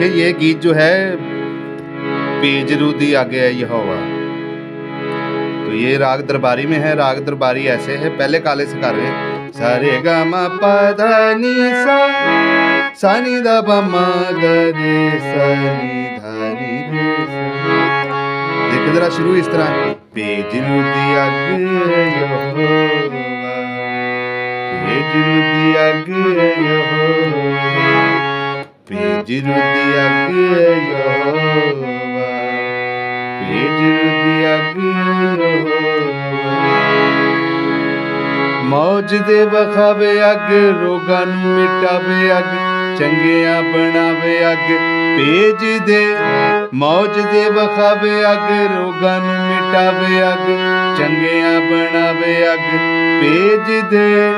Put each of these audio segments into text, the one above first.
देखिए ये गीत जो है बेजरूदी आगे है यहोवा। तो ये राग दरबारी में है, राग दरबारी ऐसे है, पहले काले से कर रहे हैं। सारे गा मा नी सा सा दा पा मा गा रे रे सा। देखो जरा शुरू इस तरह। बेजरूदी अग यहोवा। बेजरूदी ਜਿਰਦੀ ਆਗੇ ਮੌਜ ਦੇ ਵਖਾਵੇ ਅਗ, ਰੋਗਾਂ ਨੂੰ ਮਿਟਾਵੇ ਅੱਗ, ਚੰਗਿਆ ਬਣਾਵੇ ਅੱਗ ਪੇਜ ਦੇ ਮੌਜ ਦੇ ਵਖਾਵੇ ਅੱਗ, ਰੋਗਾਂ ਨੂੰ ਮਿਟਾਵੇ ਅੱਗ, ਚੰਗਿਆ ਬਣਾਵੇ ਅੱਗ ਭੇਜ ਦੇ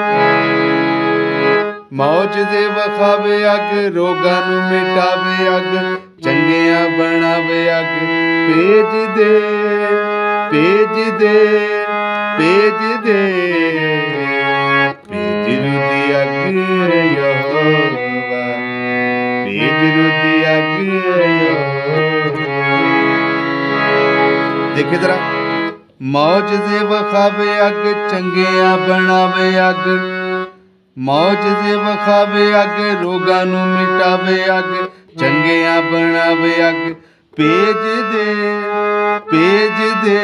ਮੌਜ ਦੇ ਵਖਾਵੇ ਅੱਗ, ਰੋਗਾਂ ਨੂੰ ਮਿਟਾਵੇ ਅੱਗ, ਚੰਗਿਆਂ ਬਣਾਵੇ ਅੱਗ। ਭੇਜ ਦੇ ਭੇਜ ਦੇ ਭੇਜ ਦੇ। ਭੇਜ ਰੁਦੀ ਅੱਗ ਯਹੋਵਾ ਭੇਜ ਰੁਦੀ ਅੱਗ ਯਹੋਵਾ ਦੇਖੇ ਜਰਾ। ਮੌਜ ਦੇ ਵਖਾਵੇ ਅੱਗ, ਚੰਗਿਆਂ ਬਣਾਵੇ ਅੱਗ। ਮੌਜ ਦੇ ਵਖਾਵੇ ਅੱਗ, ਰੋਗਾਂ ਨੂੰ ਮਿਟਾਵੇ ਅੱਗ, ਚੰਗਿਆਂ ਬਣਾਵੇ ਅੱਗ। ਭੇਜ ਦੇ ਭੇਜ ਦੇ,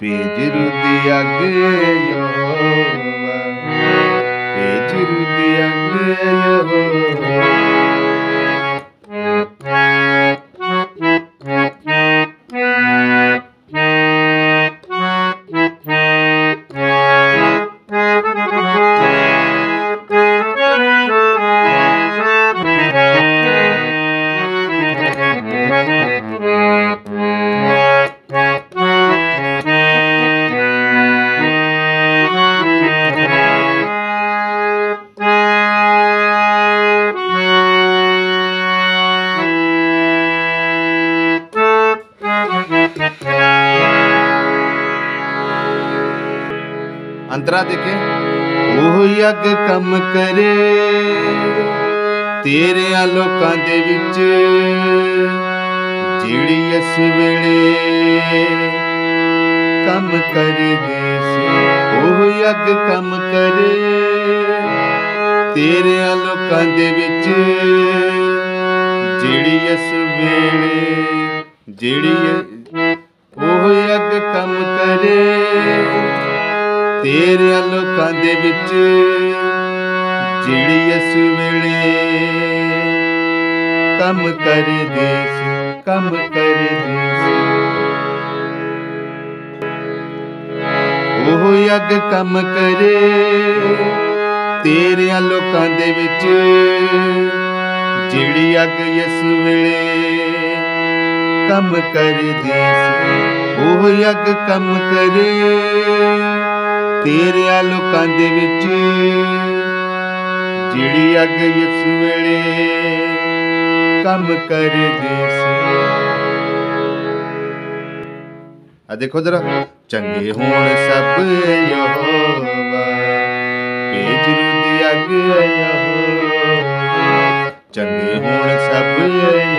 ਭੇਜ ਰੁਦੀ ਅੱਗ ਯਹੋਵਾ ਅੰਤਰਾ ਦੇਖੇ। ਉਹ ਯੱਗ ਕੰਮ ਕਰੇ। ਤੇਰੇ ਲੋਕਾਂ ਦੇ ਵਿੱਚ ਜਿਹੜੀ ਇਸ ਵੇਲੇ ਕੰਮ ਕਰਦੀ ਸੀ। ਉਹ ਯੱਗ ਕੰਮ ਕਰੇ। ਤੇਰਿਆਂ ਲੋਕਾਂ ਦੇ ਵਿੱਚ ਜਿਹੜੀ ਇਸ ਵੇਲੇ ਜਿਹੜੀ ਤੇਰਿਆਂ ਲੋਕਾਂ ਦੇ ਵਿੱਚ ਜਿਹੜੀ ਇਸ ਵੇਲੇ ਕੰਮ ਕਰਦੀ ਸੀ, ਕੰਮ ਕਰਦੀ ਸੀ। ਉਹ ਯੱਗ ਕੰਮ ਕਰੇ ਤੇਰਿਆਂ ਲੋਕਾਂ ਦੇ ਵਿੱਚ ਜਿਹੜੀ ਅੱਗ ਇਸ ਵੇਲੇ ਕੰਮ ਕਰਦੀ ਸੀ। ਉਹ ਯੱਗ ਕੰਮ ਕਰੇ ਤੇਰਿਆਂ ਲੋਕਾਂ ਦੇ ਵਿੱਚ ਜਿਹੜੀ ਅੱਗ ਇਸ ਵੇਲੇ ਕੰਮ ਕਰਦੀ ਸੀ। ਆ ਦੇਖੋ ਜਰਾ, ਚੰਗੇ ਹੋਣ ਸਭ ਯਹੋਵਾ, ਭੇਜ ਰੁਦੀ ਅੱਗ ਯਹੋਵਾ। ਚੰਗੇ ਹੋਣ ਸਭ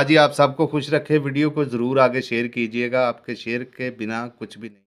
खुदा जी आप सबको खुश रखे वीडियो को ज़रूर आगे शेयर कीजिएगा आपके शेयर के बिना कुछ भी नहीं